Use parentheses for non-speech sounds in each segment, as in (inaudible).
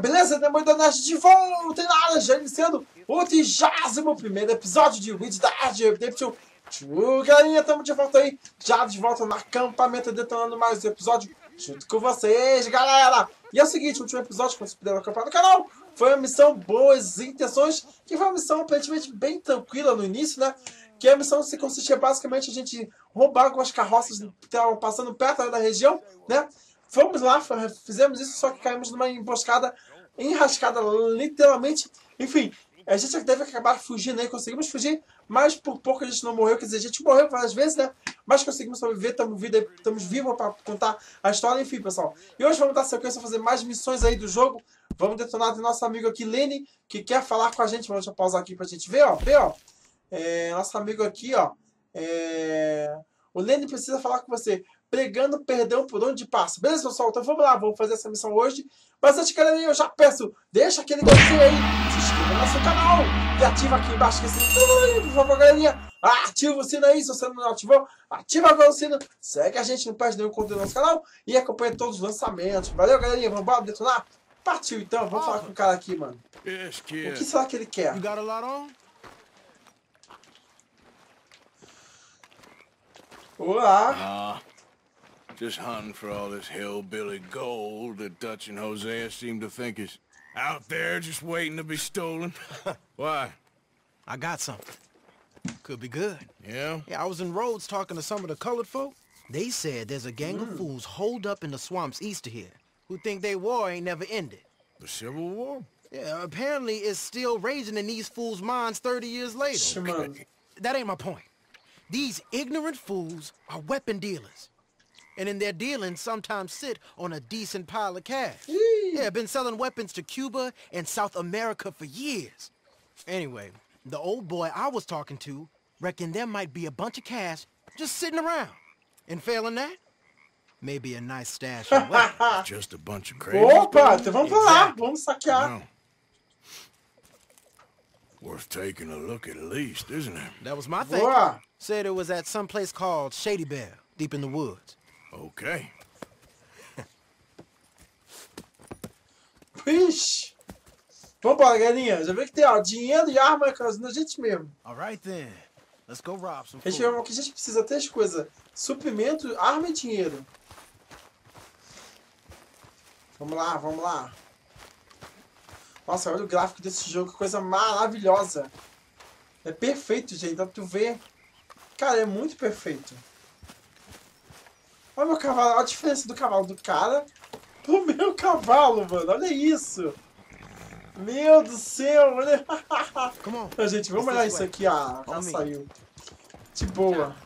beleza? Demônio da Nerd de volta nada, já iniciando o 31 primeiro episódio de Weed Dead Redemption 2. Galerinha, estamos de volta aí, já de volta no acampamento, detonando mais um episódio junto com vocês, galera. E é o seguinte, o último episódio, quando você puder acampar no canal, foi uma missão Boas Intenções, que foi uma missão aparentemente bem tranquila no início, né? Que a missão se consistia basicamente a gente roubar algumas carroças que estavam passando perto da região, né? Fomos lá, fizemos isso, só que caímos numa emboscada enrascada, literalmente. Enfim, a gente deve acabar fugindo aí, conseguimos fugir, mas por pouco a gente não morreu. Quer dizer, a gente morreu várias vezes, né? Mas conseguimos sobreviver, estamos vivos para contar a história. Enfim, pessoal. E hoje vamos dar sequência a fazer mais missões aí do jogo. Vamos detonar do nosso amigo aqui, Lene, que quer falar com a gente. Vamos pausar aqui pra gente ver, ó. Ver, ó. É, nosso amigo aqui, ó. É... O Lene precisa falar com você pregando perdão por onde passa. Beleza, pessoal? Então vamos lá, vamos fazer essa missão hoje. Mas antes, galerinha, eu já peço, deixa aquele gostinho aí, se inscreva no nosso canal e ativa aqui embaixo esse sininho, por favor, galerinha. Ativa o sino aí, se você não ativou, ativa agora o sino, segue a gente, não perde nenhum conteúdo do nosso canal e acompanha todos os lançamentos. Valeu, galerinha, vamos embora detonar? Partiu então, vamos falar com o cara aqui, mano. O que será que ele quer? Olá. Just hunting for all this hillbilly gold that Dutch and Hosea seem to think is out there just waiting to be stolen. (laughs) Why? I got something. Could be good. Yeah? Yeah, I was in Rhodes talking to some of the colored folk. They said there's a gang of hmm. fools holed up in the swamps east of here who think their war ain't never ended. The Civil War? Yeah, apparently it's still raging in these fools' minds 30 years later. Mano. That ain't my point. These ignorant fools are weapon dealers. And in their dealings sometimes sit on a decent pile of cash. Yeah, been selling weapons to Cuba and South America for years. Anyway, the old boy I was talking to reckoned there might be a bunch of cash just sitting around. And failing that, maybe a nice stash of (laughs) weapons. Just a bunch of crazy. Opa, então vamos pra lá, vamos saquear. Worth taking a look at least, isn't it? That was my thing. Said it was at some place called Shady Bear, deep in the woods. Okay. (laughs) Ixi. Vambora, galerinha. Já viu que tem, ó, dinheiro e arma causando a gente mesmo. All right then, let's go rob some A gente, a gente precisa três coisas. Suprimento, arma e dinheiro. Vamos lá, vamos lá. Nossa, olha o gráfico desse jogo, que coisa maravilhosa. É perfeito, gente. Dá pra tu ver. Cara, é muito perfeito. Olha meu cavalo, olha a diferença do cavalo do cara pro meu cavalo, mano. Olha isso. Meu do céu, olha. (laughs) Come on. Gente, vamos olhar isso aqui. Ah, já saiu. De boa.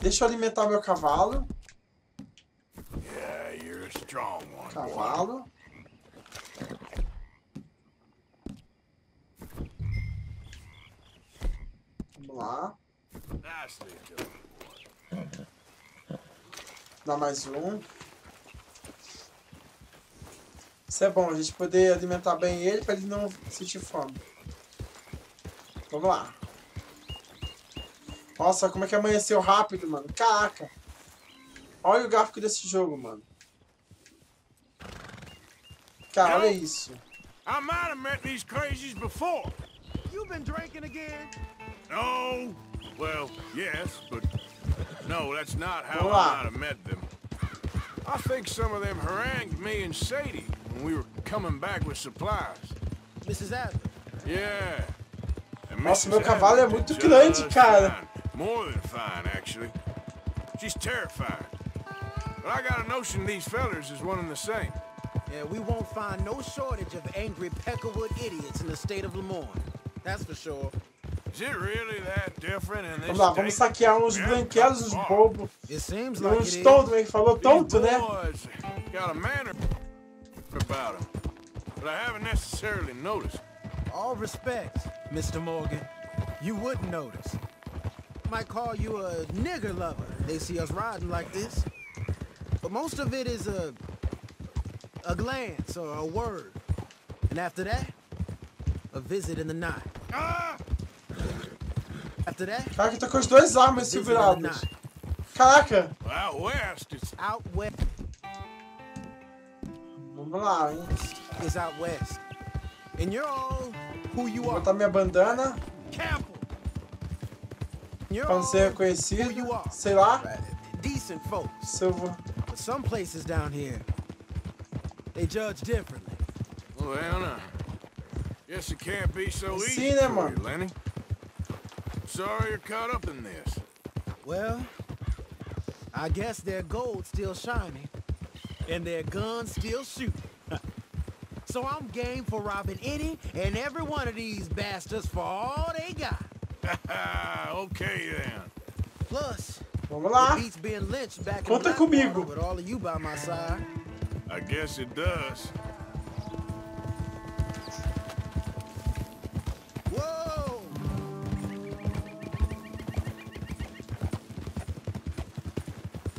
Deixa eu alimentar meu cavalo. Yeah, you're a strong one. boy. Cavalo. Vamos lá. Dá mais um. Isso é bom, a gente poder alimentar bem ele para ele não sentir fome. Vamos lá. Nossa, como é que amanheceu rápido, mano. Caraca. Olha o gráfico desse jogo, mano. Cara, olha isso. I might have met these crazies before. You been drinking again? No. Well, yes, but no, that's not how. I might have met them. I think some of them harangued me and Sadie when we were coming back with supplies. Mrs. Adler. Yeah. And Nossa, Mrs. meu cavalo é muito grande, cara. fine. More than fine, actually. She's terrified. But I got a notion these fellers is one and the same. Yeah, we won't find no shortage of angry Peckerwood idiots in the state of Lemoyne. That's for sure. Vamos lá, vamos state? saquear uns Yeah, branquelos, uns far. bobos. It seems E like uns it is. tontos, ele falou tonto, These né? boys got a manner about them, but I haven't necessarily noticed. All respect, Mr. Morgan. You wouldn't notice. Might call you a nigger lover. They see us riding like this. But most of it is a a glance or a word. And after that, a visit in the night. Ah! That, Caraca, tá com as duas armas seguradas. Caraca. Vamos lá, hein? is out west. And you're all who you Vou botar minha bandana pra não ser reconhecido. Sei lá. decent folks. Se eu vou. Some places down here, they judge differently. Well, now, guess it can't be so Sim, easy né, Lenny. Sorry you're caught up in this. Well, I guess their gold's still shining, and their guns still shooting. (laughs) so I'm game for robbing any and every one of these bastards for all they got. (laughs) okay, then. Plus, Vamos it lá. beats being lynched back in Conta Blackwater comigo. with all of you by my side. I guess it does.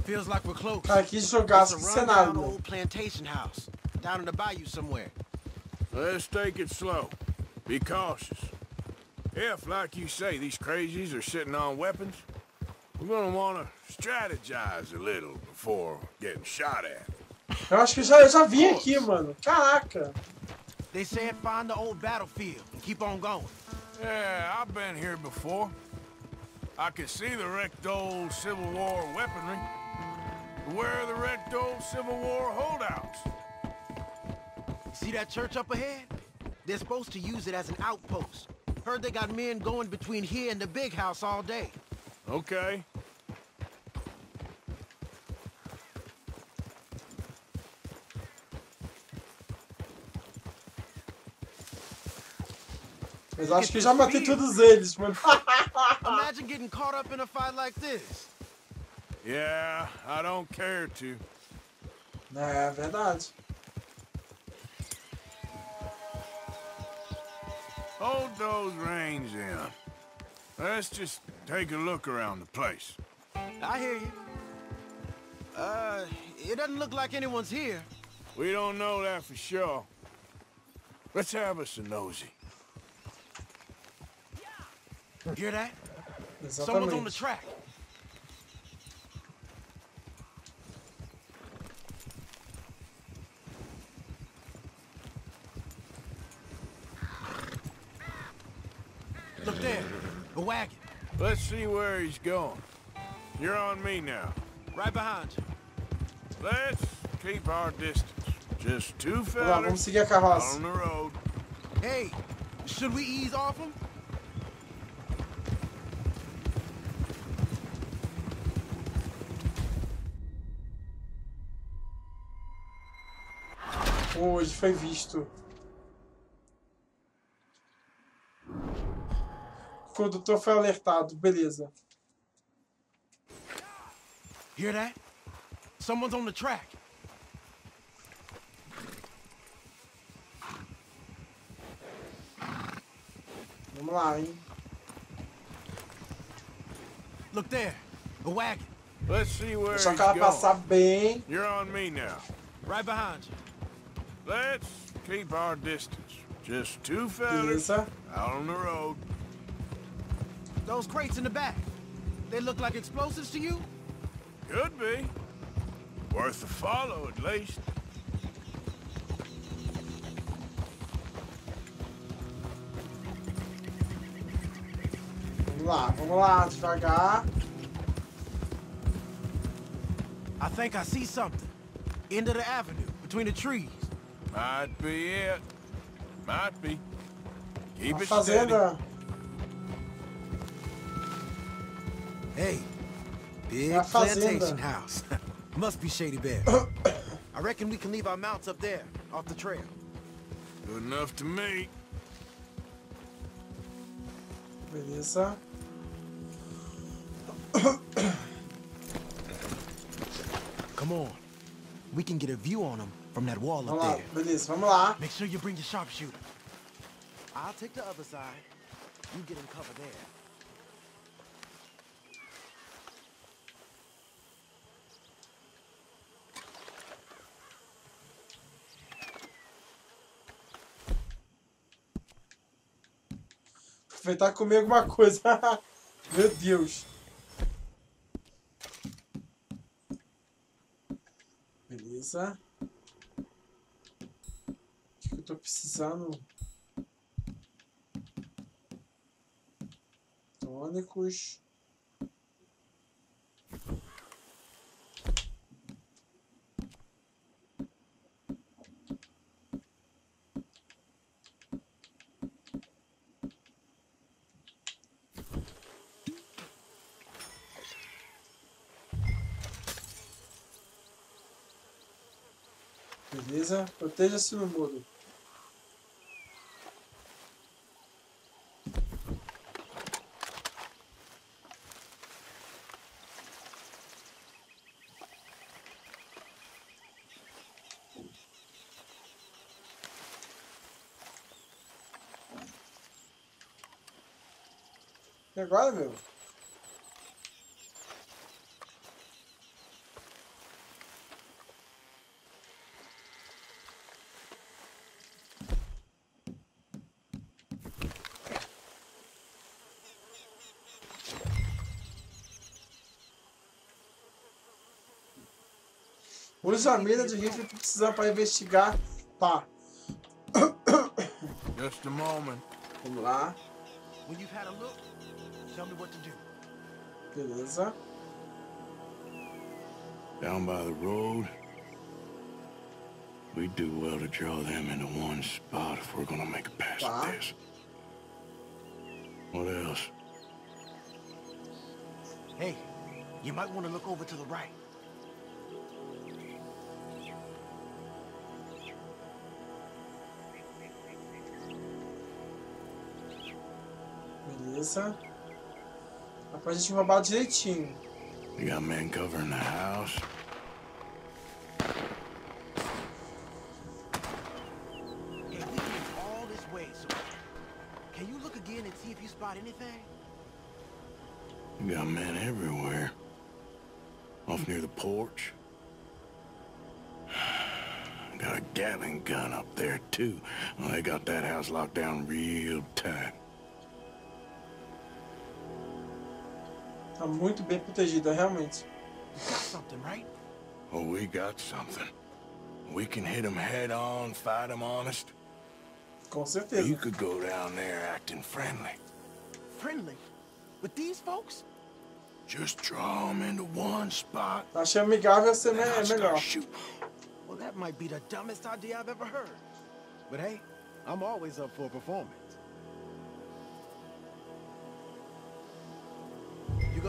Feels like we're close. Cara, que jogaço, It's que a rundown cenário. old plantation house down in the bayou somewhere. Let's take it slow. Be cautious. If, like you say, these crazies are sitting on weapons, we're gonna wanna strategize a little before getting shot at. Eu acho que eu já, eu já vim aqui, mano. Caraca. They said find the old battlefield and keep on going. Yeah, I've been here before. I can see the wrecked old Civil War weaponry. Where are the wrecked old Civil War holdouts? See that church up ahead? They're supposed to use it as an outpost. Heard they got men going between here and the big house all day. Okay. Mas acho que já matei todos eles, mano. (laughs) Imagine getting caught up in a fight like this. Yeah, I don't care to. É verdade. Hold those reins in. Let's just take a look around the place. I hear you. Uh, it doesn't look like anyone's here. We don't know that for sure. Let's have us a nosy. Hear that? Someone's on the track. Look there, a wagon, Let's see where he's going. You're on me now. right behind you. Let's keep our distance. Just two Vamos lá, vamos fellas seguir a out carroça. on the road. Hey, should we ease off him? Hoje oh, foi visto. Condutor foi alertado, beleza. Hear that? Someone's on the track. Vamos lá, hein? Look there, a wagon, Let's see where Só que ela passar bem. You're on me now. right behind you. Let's keep our distance. Just two fellas Beleza. out on the road. Those crates in the back, they look like explosives to you? Could be. Worth a follow, at least. Vamos lá, vamos lá, devagar. I think I see something. End of the avenue, between the trees. Might be it. Might be. Keep A it steady. fazenda. Hey, big A plantation house. (laughs) Must be Shady Bear. (coughs) I reckon we can leave our mounts up there, off the trail. Good enough to me. Beleza. (coughs) Come on. We can get a view on them from that wall Vamos up lá, there. beleza, vamos lá. Make sure you bring your sharpshooter. I'll take the other side. You get in cover there. Aproveitar e comer alguma coisa. (laughs) Meu Deus. Beleza. tô precisando. Tônicos. Beleza? Proteja-se no muro. E agora, meu? Use a mira de rifle que precisar para investigar. Tá. Just a moment. Vamos lá. When you've had a look, tell me what to do. Beleza. Down by the road. We do well to draw them into one spot if we're gonna make a pass Tá. at this. What else? Hey, you might want to look over to the right. Beleza. Dá pra gente roubar direitinho. We got men covering the house. Hey, we came all this way, so can you look again and see if you spot anything? We got men everywhere. Off near the porch. (sighs) Got a Gatling gun up there, too. Well, they got that house locked down real tight. Tá muito bem protegida, realmente. You? Oh, we got something. We can hit them head on, fight them honest. Com You certeza. could go down there acting friendly. Friendly. With these folks? Just draw them into one spot. Achei amigável ser me é start melhor. Well, that might be the dumbest idea I've ever heard. But hey, I'm always up for a performance.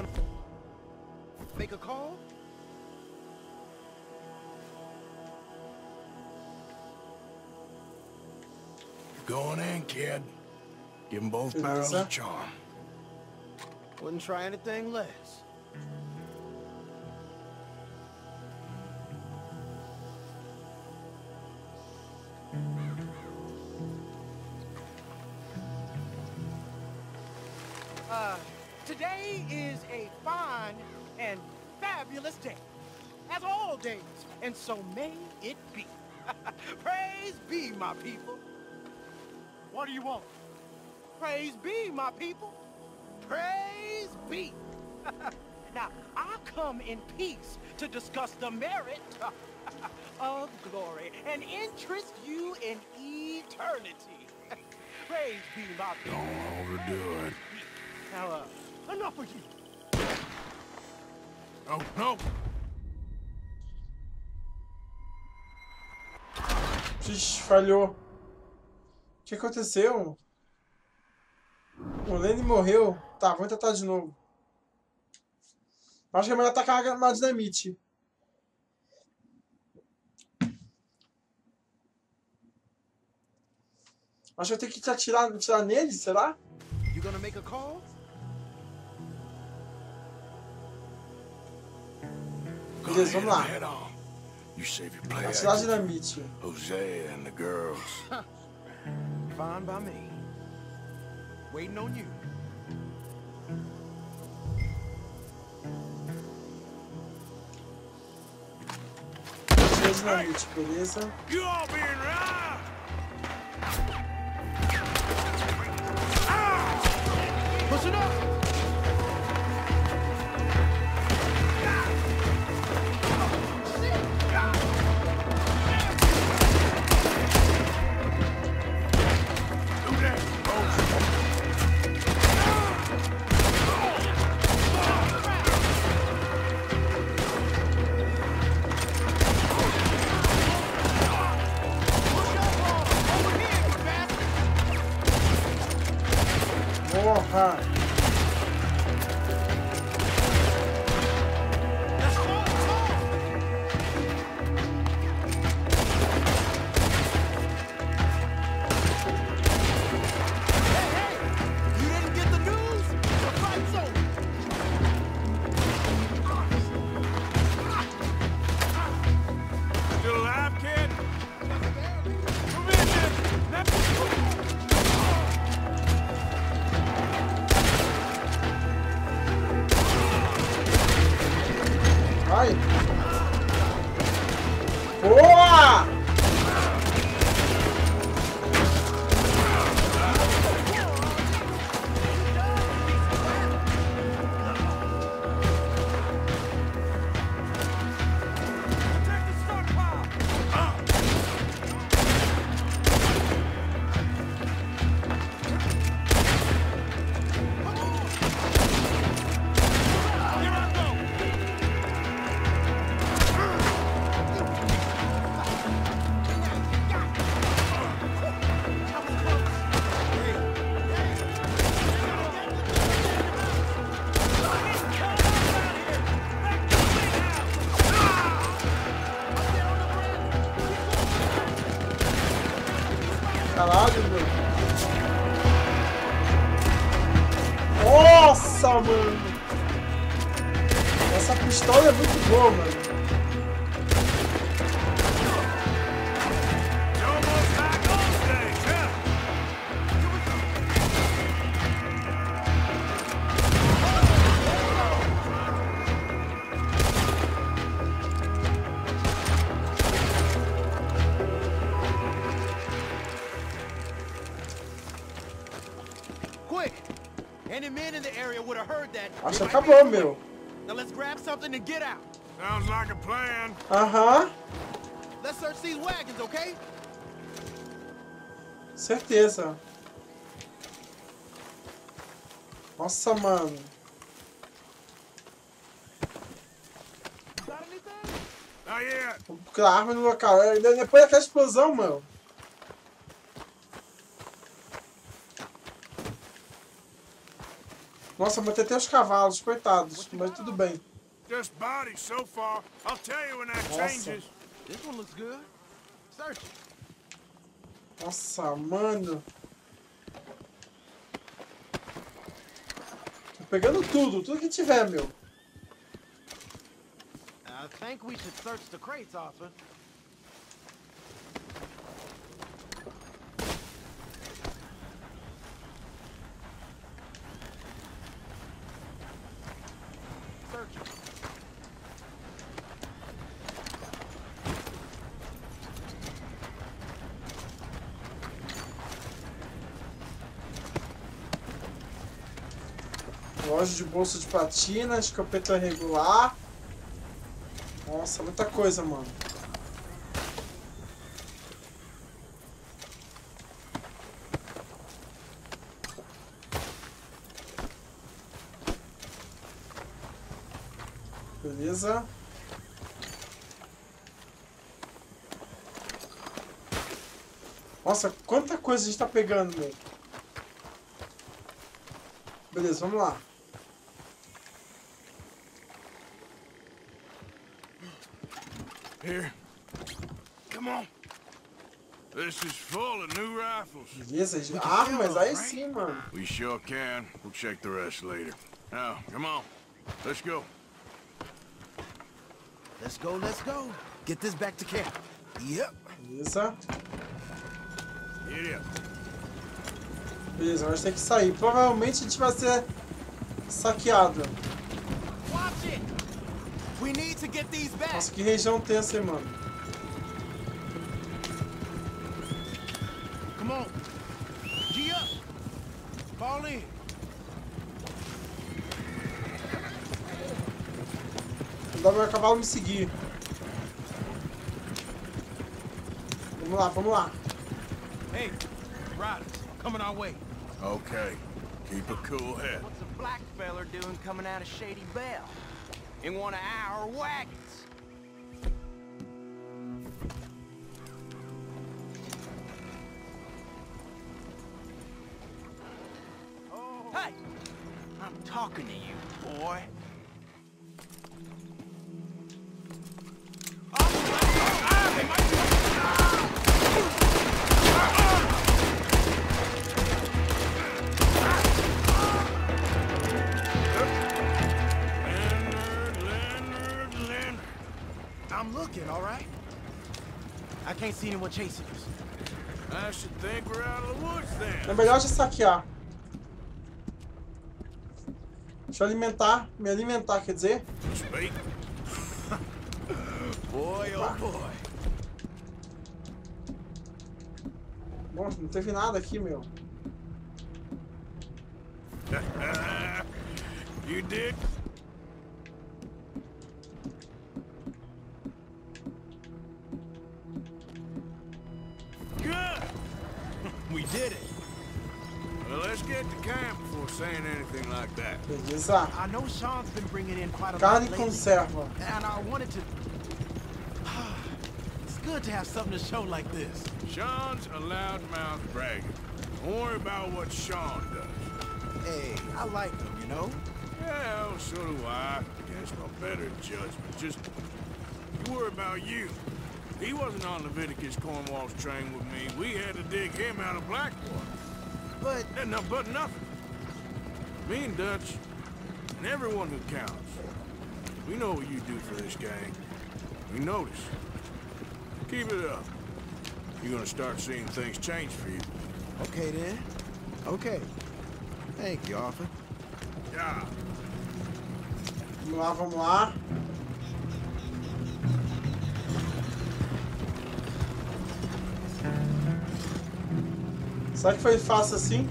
Gonna make a call? Going in, kid. Give them both barrels sir. of charm. Wouldn't try anything less. And so may it be. (laughs) Praise be, my people. What do you want? Praise be, my people. Praise be. (laughs) now, I come in peace to discuss the merit (laughs) of glory and interest you in eternity. Praise be, my people. Don't overdo it. Now, uh, enough of you. Oh, no. Ixi, falhou. O que aconteceu? O Lenny morreu. Tá, vamos tentar de novo. Acho que é melhor tacar uma dinamite. Acho que eu tenho que te atirar, atirar nele, será? You gonna make a call? Beleza, vamos lá. You save your play. That's not gonna meet you. Jose and the girls. Fine by me. Waiting on you. You all being robbed. Ah. Listen up. Fine. Caralho, meu. Nossa, mano. Essa pistola é muito boa, mano. Something and get out. Sounds like a plan. Aham. Let's search these wagons, okay? Certeza. Nossa, mano. Vamos procurar arma no local. Depois daquela explosão, mano. Nossa, matei até os cavalos, coitados. Mas tudo bem. Just bodies so far. I'll tell you when that changes. This one looks good. Search it. Nossa, mano. Tô pegando tudo, tudo que tiver, meu. I think we should search the crates, Arthur. Search it. Loja de bolsa de platina, escopeta regular. Nossa, muita coisa, mano. Beleza. Nossa, quanta coisa a gente tá pegando, meu. Beleza, vamos lá. Here. Come on. This is full of new rifles. Beleza, armas, sell, aí sim, mano. We sure can. We'll check the rest later. Now, come on. Let's go. Let's go, let's go. Get this back to camp. Yep. Beleza. Up. Beleza, agora a gente tem que sair. Provavelmente a gente vai ser saqueado. Watch it. Nossa, que região tensa, hein, mano. Come on. G up. Fall in. Não dá pro meu cavalo me seguir. Vamos lá, vamos lá. Hey, riders, coming our way. Okay. Keep a cool head. What's a black feller doing coming out of Shady Bell? In one hour whack. I'm looking, all right? I can't see anyone chasing us. I should think we're out of the woods É then. melhor já saquear. Deixa eu alimentar, me alimentar, quer dizer. Speak. (laughs) Boy, oh boy. Bom, não teve nada aqui, meu. (laughs) You did? Lot Carne lately, conserva. and I wanted to. (sighs) It's good to have something to show like this. Sean's a loudmouth bragging. Don't worry about what Sean does. Hey, I like him, you know. Yeah, well, so do I. Against my better judgment. Just you worry about you. He wasn't on Leviticus Cornwall's train with me. We had to dig him out of Blackwater. But And no, but nothing. Me and Dutch, and everyone who counts. We know what you do for this gang. We notice. Keep it up. You're gonna start seeing things change for you. okay then. Okay. Thank you, Arthur. Yeah. Vamos lá, vamos lá. Será que foi fácil assim?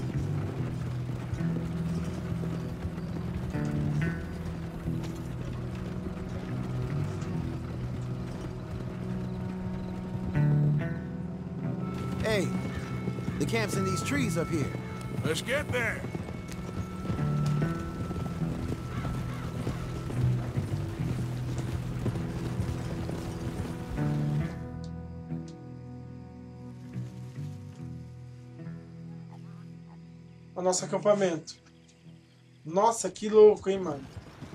Camp's in these trees up here. Let's get there. O nosso acampamento. Nossa, que louco, hein, mano?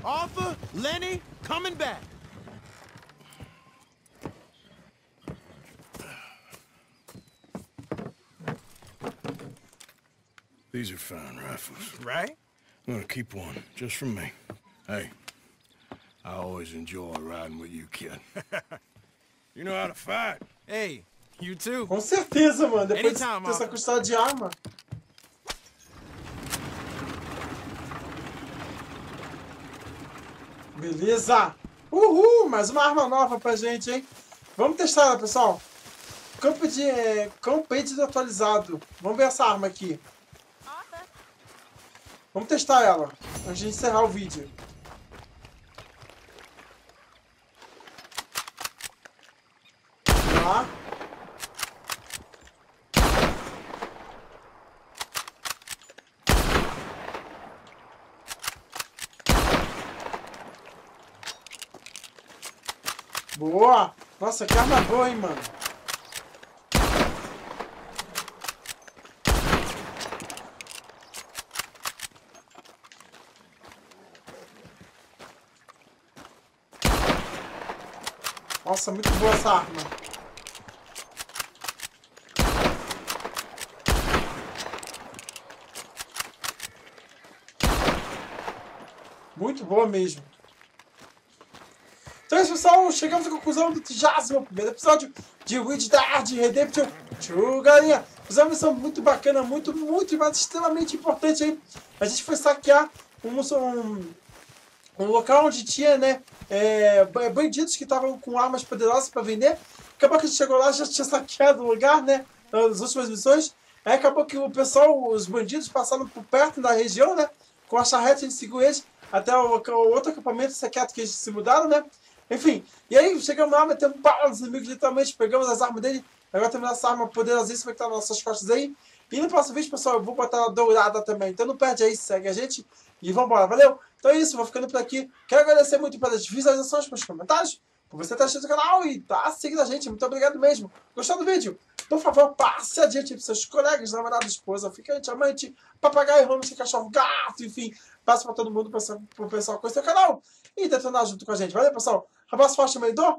Arthur, Lenny, coming back. These are fine rifles. Right? I'm gonna keep one, just for me. Hey, I always enjoy riding with you, kid. (laughs) you know how to fight. Hey, you too. Com certeza, mano. Depois de Anytime, ter essa Arthur. custada de arma. Beleza. Uhul, mais uma arma nova pra gente, hein? Vamos testar ela, pessoal. Campo de... é, Campade atualizado. Vamos ver essa arma aqui. Vamos testar ela, antes de encerrar o vídeo. Tá. Boa! Nossa, que arma boa, hein, mano? Nossa, muito boa essa arma. Muito boa mesmo. Então é isso, pessoal. Chegamos à conclusão do 31 primeiro episódio de Weed Dead Redemption 2, galerinha. Fizemos uma missão muito bacana, muito, muito, mas extremamente importante aí. A gente foi saquear um, um, um local onde tinha, né, é, ba- bandidos que estavam com armas poderosas para vender. Acabou que a gente chegou lá, já tinha saqueado o lugar, né, nas últimas missões. Aí acabou que o pessoal, os bandidos passaram por perto da região, né, com a charrete, a gente seguiu eles até o, o outro acampamento secreto que eles se mudaram, né. Enfim, e aí chegamos lá, metemos bala nos inimigos, literalmente, pegamos as armas dele. Agora temos essa arma poderosíssima que tá nas nossas costas aí. E no próximo vídeo, pessoal, eu vou botar ela dourada também. Então não perde aí, segue a gente e vambora, valeu? Então é isso, vou ficando por aqui. Quero agradecer muito pelas visualizações, pelos comentários, por você estar assistindo o canal e tá seguindo a gente. Muito obrigado mesmo. Gostou do vídeo? por favor, passe adiante para seus colegas, namorado, esposa, ficante, amante, papagaio, hamster, cachorro, gato, enfim. Passe para todo mundo, para o pessoal conhecer o canal e detonar junto com a gente. Valeu, pessoal. Abraço forte, meidor.